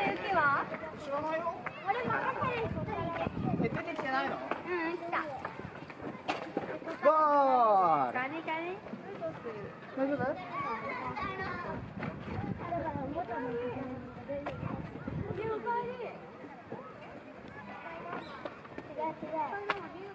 雪は知らないよ俺も赤ですえ出てきてないのうん来た。ゴール。ガリガリ大丈夫？sepatu.